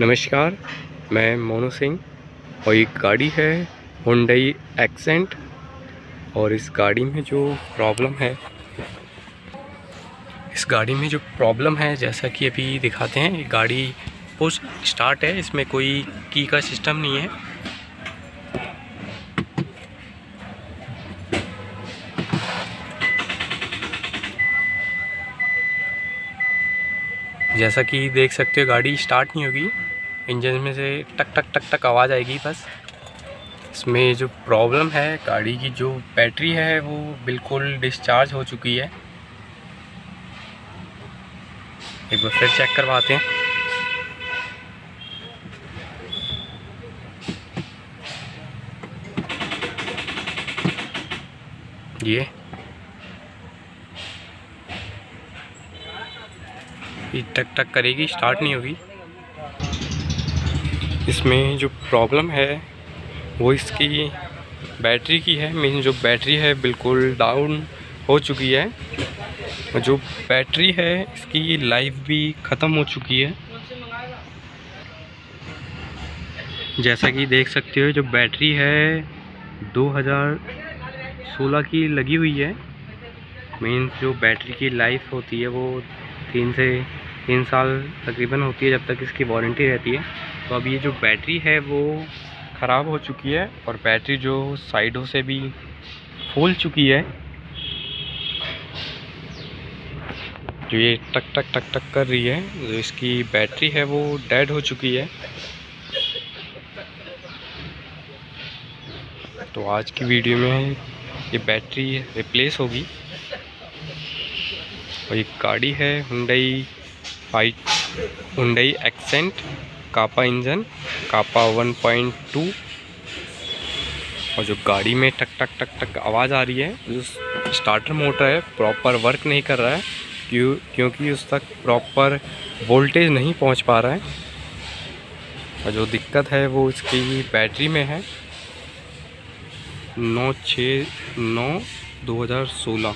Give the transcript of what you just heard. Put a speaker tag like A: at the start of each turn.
A: नमस्कार, मैं मोनू सिंह और एक गाड़ी है हुंडई एक्सेंट और इस गाड़ी में जो प्रॉब्लम है, इस गाड़ी में जो प्रॉब्लम है, जैसा कि अभी दिखाते हैं, ये गाड़ी पुश स्टार्ट है, इसमें कोई की का सिस्टम नहीं है। जैसा कि देख सकते हो, गाड़ी स्टार्ट नहीं होगी। इंजन में से टक टक टक टक आवाज़ आएगी बस। इसमें जो प्रॉब्लम है, गाड़ी की जो बैटरी है, वो बिल्कुल डिस्चार्ज हो चुकी है। एक बार फिर चेक करवाते हैं। ये। टक टक करेगी, स्टार्ट नहीं होगी। इसमें जो प्रॉब्लम है, वो इसकी बैटरी की है। मीन जो बैटरी है, बिल्कुल डाउन हो चुकी है। जो बैटरी है, इसकी लाइफ भी ख़त्म हो चुकी है। जैसा कि देख सकते हो, जो बैटरी है 2016 की लगी हुई है। मीन जो बैटरी की लाइफ होती है, वो तीन से तीन साल तकरीबन होती है, जब तक इसकी वारंटी रहती है। तो अब ये जो बैटरी है वो ख़राब हो चुकी है और बैटरी जो साइडों से भी फूल चुकी है। जो ये टक टक टक टक कर रही है, जो इसकी बैटरी है वो डेड हो चुकी है। तो आज की वीडियो में ये बैटरी रिप्लेस होगी। और ये गाड़ी है Hyundai fight Hyundai Xcent. Kappa engine, Kappa 1.2 और जो गाड़ी में टक टक टक टक आवाज़ आ रही है, जो स्टार्टर मोटर है प्रॉपर वर्क नहीं कर रहा है, क्यों, क्योंकि उस तक प्रॉपर वोल्टेज नहीं पहुँच पा रहा है, और जो दिक्कत है वो इसकी बैटरी में है, नौ छः, नौ, दो हज़ार सोलह।